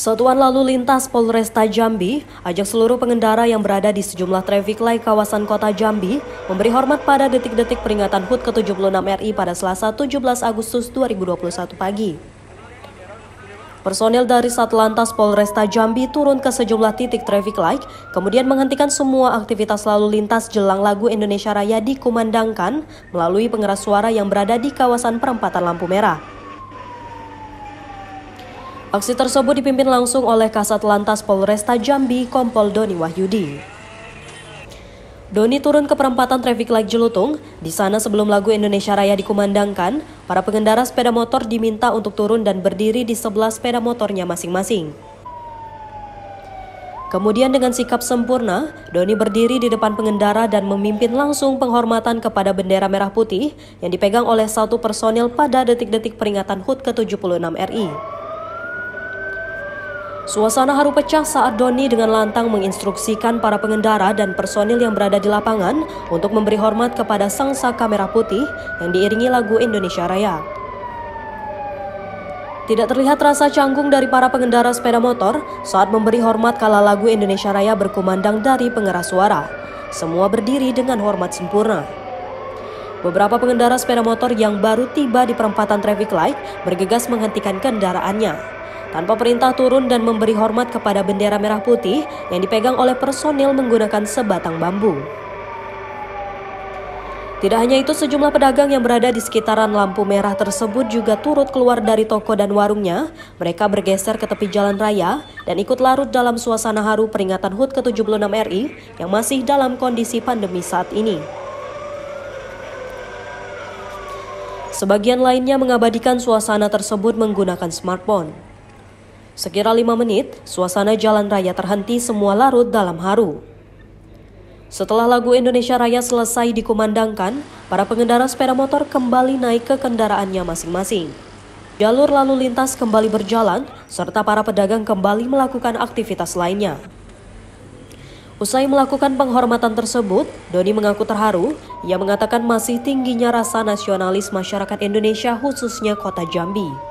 Satuan Lalu Lintas Polresta Jambi ajak seluruh pengendara yang berada di sejumlah traffic light kawasan kota Jambi memberi hormat pada detik-detik peringatan HUT ke-76 RI pada Selasa 17 Agustus 2021 pagi. Personil dari Satlantas Polresta Jambi turun ke sejumlah titik traffic light, kemudian menghentikan semua aktivitas lalu lintas jelang lagu Indonesia Raya dikumandangkan melalui pengeras suara yang berada di kawasan perempatan lampu merah. Aksi tersebut dipimpin langsung oleh Kasat Lantas Polresta Jambi, Kompol Doni Wahyudi. Doni turun ke perempatan traffic light Jelutung. Di sana sebelum lagu Indonesia Raya dikumandangkan, para pengendara sepeda motor diminta untuk turun dan berdiri di sebelah sepeda motornya masing-masing. Kemudian dengan sikap sempurna, Doni berdiri di depan pengendara dan memimpin langsung penghormatan kepada bendera merah putih yang dipegang oleh satu personil pada detik-detik peringatan HUT ke-76 RI. Suasana haru pecah saat Doni dengan lantang menginstruksikan para pengendara dan personil yang berada di lapangan untuk memberi hormat kepada sang saka merah putih yang diiringi lagu Indonesia Raya. Tidak terlihat rasa canggung dari para pengendara sepeda motor saat memberi hormat kala lagu Indonesia Raya berkumandang dari pengeras suara. Semua berdiri dengan hormat sempurna. Beberapa pengendara sepeda motor yang baru tiba di perempatan traffic light bergegas menghentikan kendaraannya tanpa perintah turun dan memberi hormat kepada bendera merah putih yang dipegang oleh personil menggunakan sebatang bambu. Tidak hanya itu, sejumlah pedagang yang berada di sekitaran lampu merah tersebut juga turut keluar dari toko dan warungnya. Mereka bergeser ke tepi jalan raya dan ikut larut dalam suasana haru peringatan HUT ke-76 RI yang masih dalam kondisi pandemi saat ini. Sebagian lainnya mengabadikan suasana tersebut menggunakan smartphone. Sekira lima menit, suasana jalan raya terhenti semua larut dalam haru. Setelah lagu Indonesia Raya selesai dikumandangkan, para pengendara sepeda motor kembali naik ke kendaraannya masing-masing. Jalur lalu lintas kembali berjalan, serta para pedagang kembali melakukan aktivitas lainnya. Usai melakukan penghormatan tersebut, Doni mengaku terharu. Ia mengatakan masih tingginya rasa nasionalis masyarakat Indonesia khususnya kota Jambi.